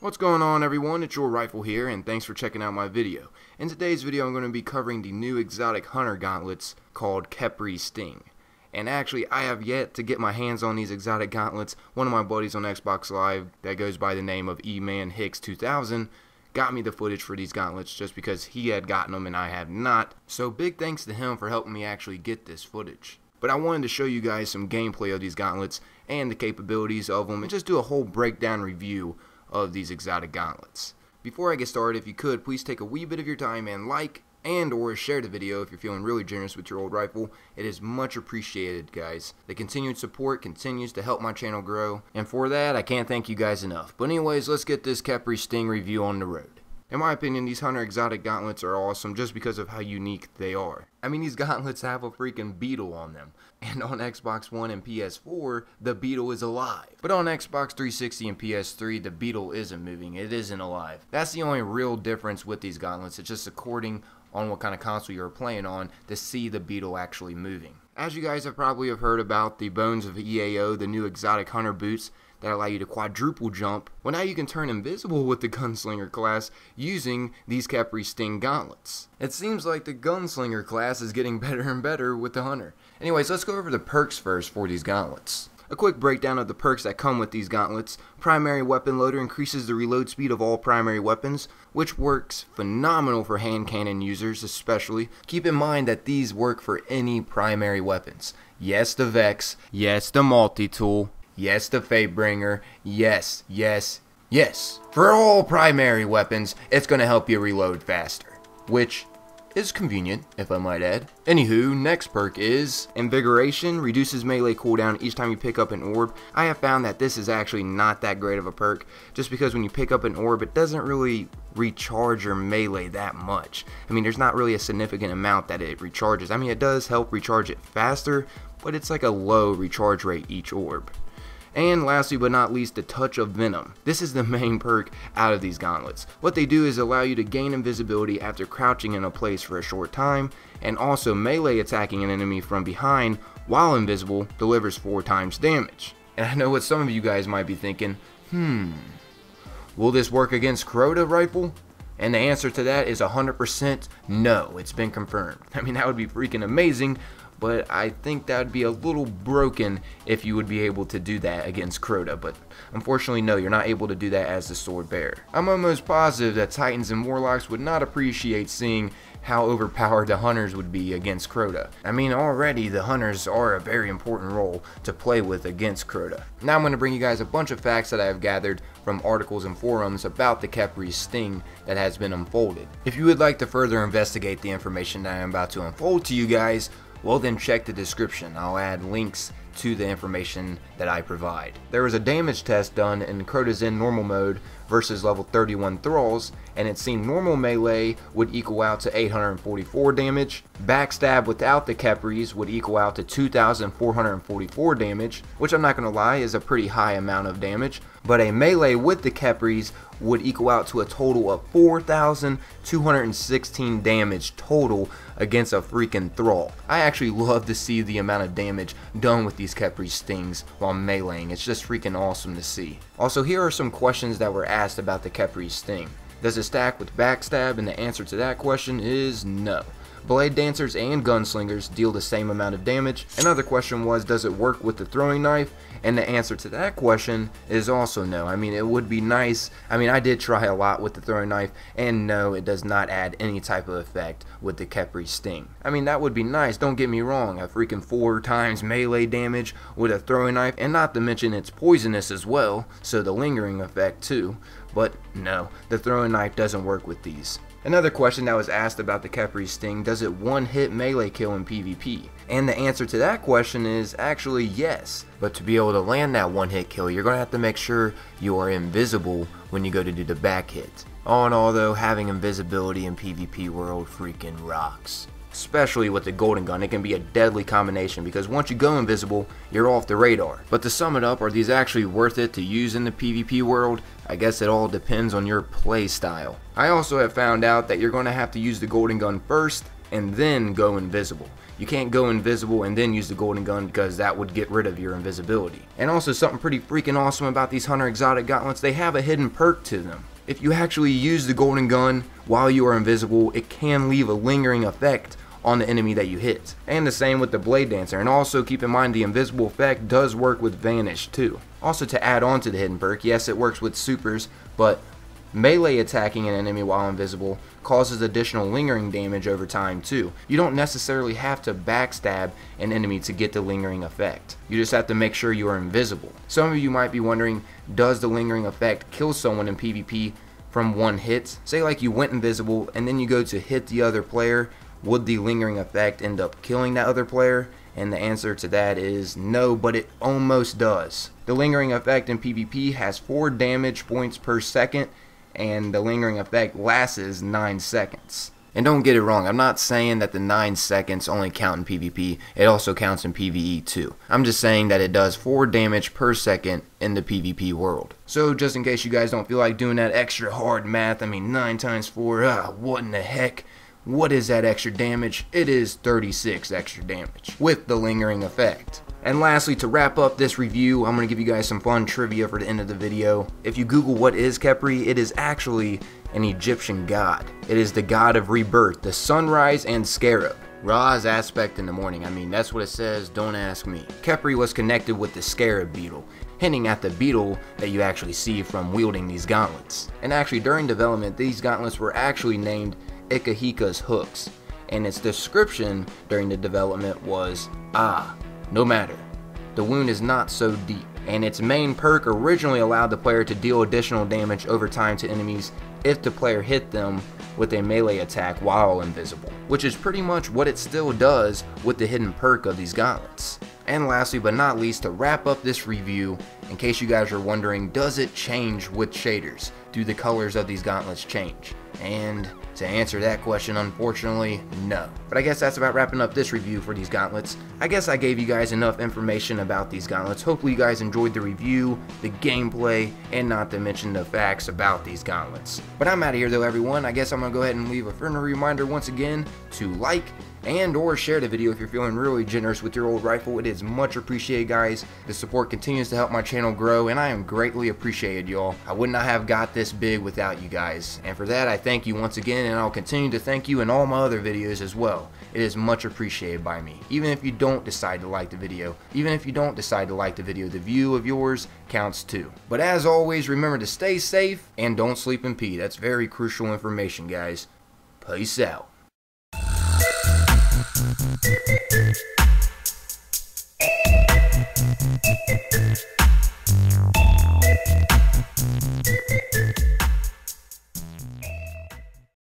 What's going on everyone, it's your Rifle here and thanks for checking out my video. In today's video I'm going to be covering the new exotic hunter gauntlets called Khepri Sting. And actually I have yet to get my hands on these exotic gauntlets. One of my buddies on Xbox Live that goes by the name of E-Man Hicks 2000 got me the footage for these gauntlets just because he had gotten them and I have not. So big thanks to him for helping me actually get this footage. But I wanted to show you guys some gameplay of these gauntlets and the capabilities of them and just do a whole breakdown review of these exotic gauntlets. Before I get started, if you could, please take a wee bit of your time and like and or share the video if you're feeling really generous with your old rifle. It is much appreciated, guys. The continued support continues to help my channel grow, and for that, I can't thank you guys enough. But anyways, let's get this Khepri Sting review on the road. In my opinion, these Hunter Exotic gauntlets are awesome just because of how unique they are. I mean, these gauntlets have a freaking beetle on them. And on Xbox One and PS4, the beetle is alive. But on Xbox 360 and PS3, the beetle isn't moving. It isn't alive. That's the only real difference with these gauntlets. It's just according on what kind of console you're playing on to see the beetle actually moving. As you guys have probably have heard about the Bones of Eao, the new exotic hunter boots, that allow you to quadruple jump. Well, now you can turn invisible with the Gunslinger class using these Khepri Sting gauntlets. It seems like the Gunslinger class is getting better and better with the Hunter. Anyways, let's go over the perks first for these gauntlets. A quick breakdown of the perks that come with these gauntlets. Primary Weapon Loader increases the reload speed of all primary weapons, which works phenomenal for hand cannon users especially. Keep in mind that these work for any primary weapons. Yes, the Vex, yes, the multi-tool, Yes, the Fatebringer. Yes, yes, yes. For all primary weapons, it's going to help you reload faster. Which is convenient, if I might add. Anywho, next perk is Invigoration, reduces melee cooldown each time you pick up an orb. I have found that this is actually not that great of a perk, just because when you pick up an orb, it doesn't really recharge your melee that much. I mean, there's not really a significant amount that it recharges. I mean, it does help recharge it faster, but it's like a low recharge rate each orb. And lastly but not least, the Touch of Venom. This is the main perk out of these gauntlets. What they do is allow you to gain invisibility after crouching in a place for a short time, and also melee attacking an enemy from behind while invisible delivers 4 times damage. And I know what some of you guys might be thinking, hmm, will this work against Crota rifle? And the answer to that is 100% no, it's been confirmed. I mean, that would be freaking amazing, but I think that would be a little broken if you would be able to do that against Crota, but unfortunately no, you're not able to do that as the Sword Bearer. I'm almost positive that Titans and Warlocks would not appreciate seeing how overpowered the hunters would be against Crota. I mean, already the hunters are a very important role to play with against Crota. Now I'm going to bring you guys a bunch of facts that I have gathered from articles and forums about the Khepri Sting that has been unfolded. If you would like to further investigate the information that I am about to unfold to you guys, well then check the description. I'll add links to the information that I provide. There was a damage test done in Crota's in normal mode versus level 31 Thralls, and it seemed normal melee would equal out to 844 damage, backstab without the Khepris would equal out to 2444 damage, which I'm not going to lie is a pretty high amount of damage, but a melee with the Khepris would equal out to a total of 4,216 damage total against a freaking Thrall. I actually love to see the amount of damage done with these Khepri stings while meleeing. It's just freaking awesome to see. Also, here are some questions that were asked about the Khepri sting. Does it stack with backstab? And the answer to that question is no. Blade Dancers and Gunslingers deal the same amount of damage. Another question was, does it work with the throwing knife? And the answer to that question is also no. I mean, it would be nice. I mean, I did try a lot with the throwing knife, and no, it does not add any type of effect with the Khepri Sting. I mean, that would be nice, don't get me wrong. A freaking four times melee damage with a throwing knife, and not to mention it's poisonous as well, so the lingering effect too. But no, the throwing knife doesn't work with these. Another question that was asked about the Khepri Sting, does it one-hit melee kill in PvP? And the answer to that question is actually yes. But to be able to land that one-hit kill, you're going to have to make sure you are invisible when you go to do the back hit. All in all though, having invisibility in PvP world freaking rocks especially with the golden gun, it can be a deadly combination because once you go invisible, you're off the radar. But to sum it up, are these actually worth it to use in the PvP world? I guess it all depends on your play style. I also have found out that you're going to have to use the golden gun first and then go invisible. You can't go invisible and then use the golden gun because that would get rid of your invisibility. And also something pretty freaking awesome about these Hunter Exotic gauntlets, they have a hidden perk to them. If you actually use the golden gun while you are invisible, it can leave a lingering effect on the enemy that you hit. And the same with the Blade Dancer. And also keep in mind the invisible effect does work with Vanish too. Also to add on to the hidden perk, yes it works with supers, but melee attacking an enemy while invisible causes additional lingering damage over time too. You don't necessarily have to backstab an enemy to get the lingering effect. You just have to make sure you are invisible. Some of you might be wondering, does the lingering effect kill someone in PvP from one hit? Say like you went invisible and then you go to hit the other player, would the lingering effect end up killing that other player? And the answer to that is no, but it almost does. The lingering effect in PvP has 4 damage points per second and the lingering effect lasts 9 seconds. And don't get it wrong, I'm not saying that the 9 seconds only count in PvP, it also counts in PvE too. I'm just saying that it does 4 damage per second in the PvP world. So just in case you guys don't feel like doing that extra hard math, I mean 9 times 4, ah, what in the heck? What is that extra damage? It is 36 extra damage, with the lingering effect. And lastly, to wrap up this review, I'm going to give you guys some fun trivia for the end of the video. If you Google what is Khepri, it is actually an Egyptian god. It is the god of rebirth, the sunrise and scarab. Ra's aspect in the morning, I mean, that's what it says, don't ask me. Khepri was connected with the scarab beetle, hinting at the beetle that you actually see from wielding these gauntlets. And actually, during development, these gauntlets were actually named Ikaheka's hooks, and its description during the development was, ah, no matter. The wound is not so deep, and its main perk originally allowed the player to deal additional damage over time to enemies if the player hit them with a melee attack while invisible, which is pretty much what it still does with the hidden perk of these gauntlets. And lastly but not least, to wrap up this review, in case you guys are wondering, does it change with shaders? Do the colors of these gauntlets change? And to answer that question, unfortunately, no. But I guess that's about wrapping up this review for these gauntlets. I guess I gave you guys enough information about these gauntlets. Hopefully you guys enjoyed the review, the gameplay, and not to mention the facts about these gauntlets. But I'm out of here though everyone. I guess I'm going to go ahead and leave a friendly reminder once again to like and or share the video if you're feeling really generous with your old rifle. It is much appreciated guys. The support continues to help my channel grow and I am greatly appreciated y'all. I would not have got this big without you guys. And for that I thank you once again, and I'll continue to thank you in all my other videos as well. It is much appreciated by me. Even if you don't decide to like the video, even if you don't decide to like the video, the view of yours counts too. But as always, remember to stay safe and don't sleep in pee. That's very crucial information, guys. Peace out.